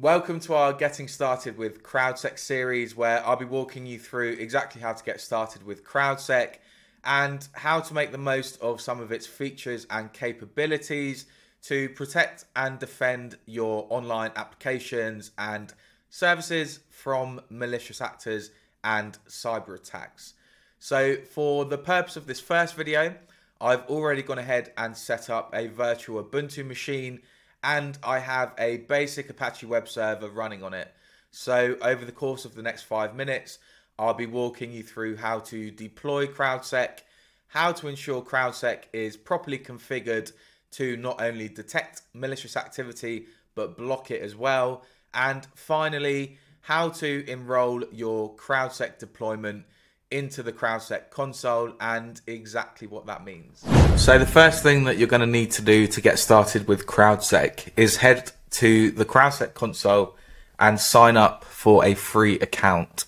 Welcome to our Getting Started with CrowdSec series, where I'll be walking you through exactly how to get started with CrowdSec and how to make the most of some of its features and capabilities to protect and defend your online applications and services from malicious actors and cyber attacks. So, for the purpose of this first video, I've already gone ahead and set up a virtual Ubuntu machine and I have a basic Apache web server running on it. So over the course of the next five minutes, I'll be walking you through how to deploy CrowdSec, how to ensure CrowdSec is properly configured to not only detect malicious activity, but block it as well. And finally, how to enroll your CrowdSec deployment into the CrowdSec console and exactly what that means. So the first thing that you're going to need to do to get started with CrowdSec is head to the CrowdSec console and sign up for a free account.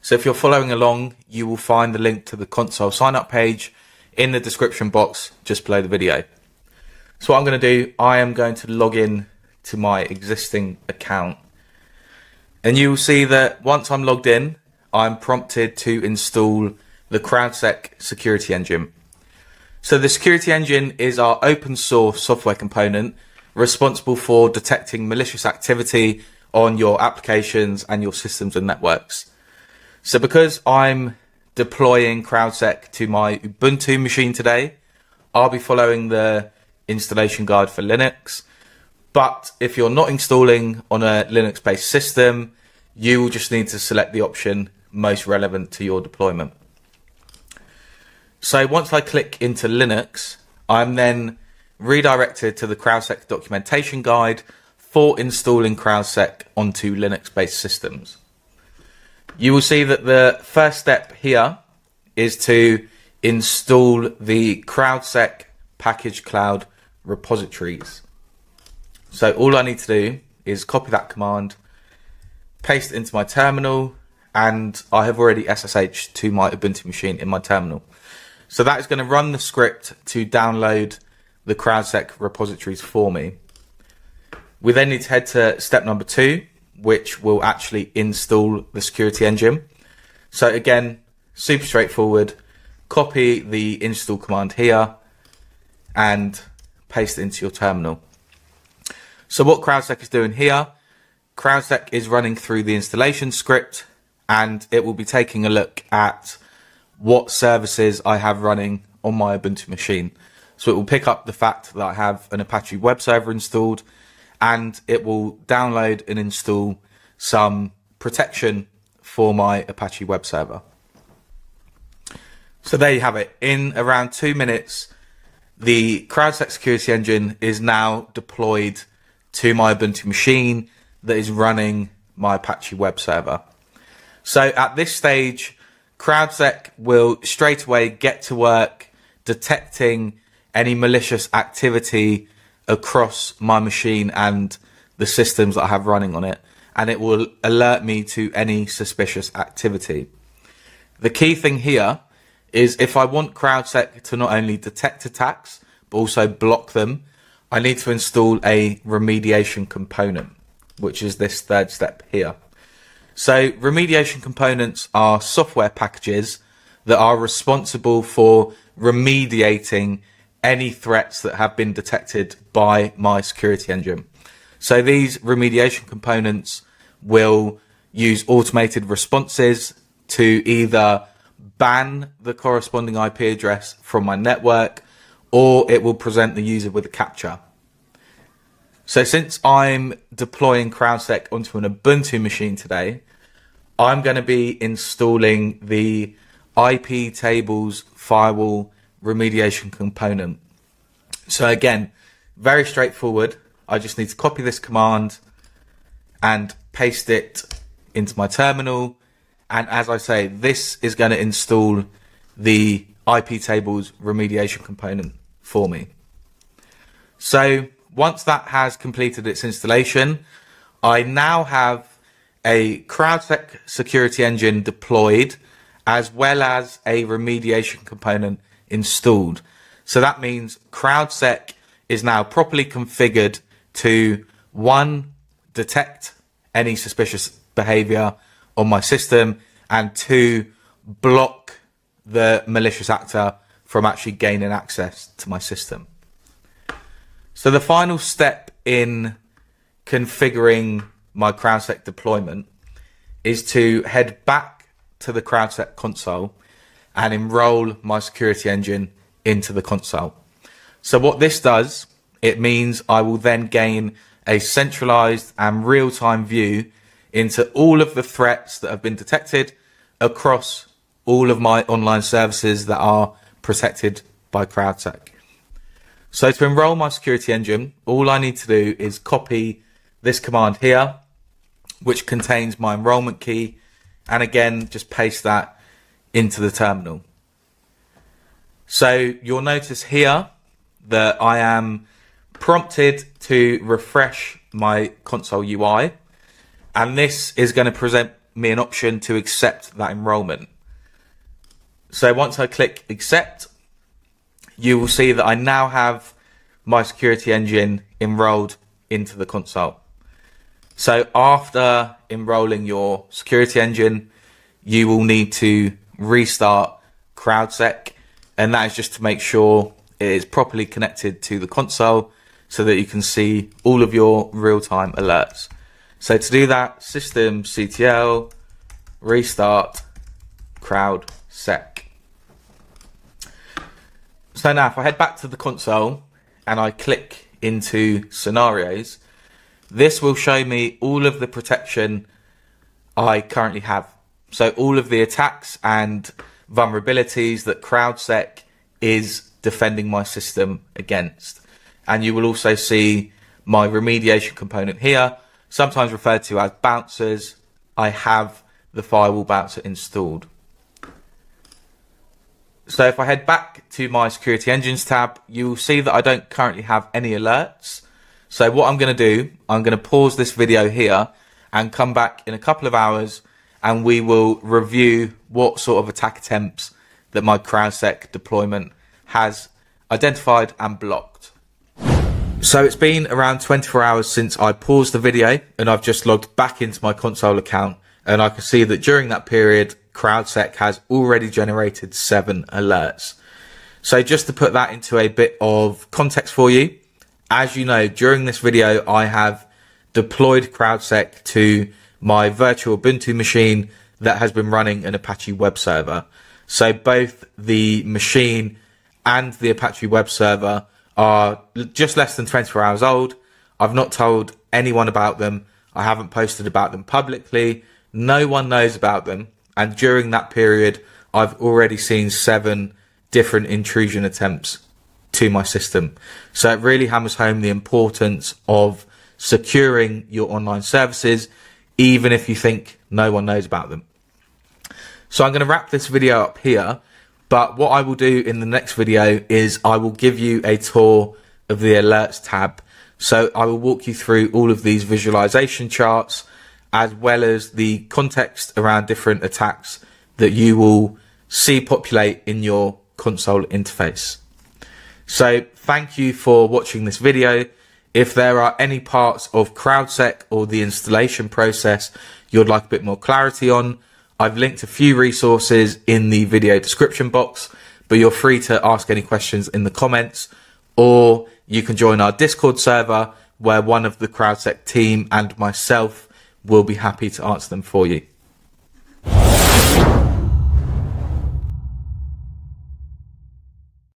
So if you're following along, you will find the link to the console sign up page in the description box just below the video. So what I'm going to do, I am going to log in to my existing account. And you will see that once I'm logged in, I'm prompted to install the CrowdSec security engine. So the security engine is our open source software component responsible for detecting malicious activity on your applications and your systems and networks. So because I'm deploying CrowdSec to my Ubuntu machine today, I'll be following the installation guide for Linux. But if you're not installing on a Linux based system, you will just need to select the option most relevant to your deployment. So once I click into Linux, I'm then redirected to the CrowdSec documentation guide for installing CrowdSec onto Linux-based systems. You will see that the first step here is to install the CrowdSec package cloud repositories. So all I need to do is copy that command, paste it into my terminal, and I have already SSH to my Ubuntu machine in my terminal. So that is going to run the script to download the CrowdSec repositories for me. We then need to head to step number two, which will actually install the security engine. So again, super straightforward. Copy the install command here and paste it into your terminal. So what CrowdSec is doing here, CrowdSec is running through the installation script and it will be taking a look at what services I have running on my Ubuntu machine. So it will pick up the fact that I have an Apache web server installed and it will download and install some protection for my Apache web server. So there you have it. In around two minutes, the CrowdSec security engine is now deployed to my Ubuntu machine that is running my Apache web server. So at this stage, CrowdSec will straight away get to work detecting any malicious activity across my machine and the systems that I have running on it, and it will alert me to any suspicious activity. The key thing here is if I want CrowdSec to not only detect attacks, but also block them, I need to install a remediation component, which is this third step here. So remediation components are software packages that are responsible for remediating any threats that have been detected by my security engine. So these remediation components will use automated responses to either ban the corresponding IP address from my network or it will present the user with a captcha. So since I'm deploying CrowdSec onto an Ubuntu machine today, I'm going to be installing the iptables firewall remediation component. So again, very straightforward. I just need to copy this command and paste it into my terminal. And as I say, this is going to install the iptables remediation component for me. So once that has completed its installation, I now have a CrowdSec security engine deployed as well as a remediation component installed. So that means CrowdSec is now properly configured to one, detect any suspicious behavior on my system, and two, block the malicious actor from actually gaining access to my system. So the final step in configuring my CrowdSec deployment is to head back to the CrowdSec console and enroll my security engine into the console. So what this does, it means I will then gain a centralized and real-time view into all of the threats that have been detected across all of my online services that are protected by CrowdSec. So to enroll my security engine, all I need to do is copy this command here, which contains my enrollment key, and again, just paste that into the terminal. So you'll notice here that I am prompted to refresh my console UI, and this is going to present me an option to accept that enrollment. So once I click accept, you will see that I now have my security engine enrolled into the console. So after enrolling your security engine, you will need to restart CrowdSec, and that is just to make sure it is properly connected to the console so that you can see all of your real-time alerts. So to do that, systemctl, restart, CrowdSec. So now if I head back to the console and I click into scenarios, this will show me all of the protection I currently have. So all of the attacks and vulnerabilities that CrowdSec is defending my system against. And you will also see my remediation component here, sometimes referred to as bouncers. I have the firewall bouncer installed. So if I head back to my security engines tab, you will see that I don't currently have any alerts. So what I'm going to do, I'm going to pause this video here and come back in a couple of hours and we will review what sort of attack attempts that my CrowdSec deployment has identified and blocked. So it's been around 24 hours since I paused the video and I've just logged back into my console account and I can see that during that period CrowdSec has already generated seven alerts. So just to put that into a bit of context for you, as you know, during this video, I have deployed CrowdSec to my virtual Ubuntu machine that has been running an Apache web server. So both the machine and the Apache web server are just less than 24 hours old. I've not told anyone about them. I haven't posted about them publicly. No one knows about them. And during that period, I've already seen seven different intrusion attempts to my system. So it really hammers home the importance of securing your online services, even if you think no one knows about them. So I'm going to wrap this video up here. But what I will do in the next video is I will give you a tour of the alerts tab. So I will walk you through all of these visualization charts as well as the context around different attacks that you will see populate in your console interface. So thank you for watching this video. If there are any parts of CrowdSec or the installation process you'd like a bit more clarity on, I've linked a few resources in the video description box, but you're free to ask any questions in the comments or you can join our Discord server where one of the CrowdSec team and myself will be happy to answer them for you.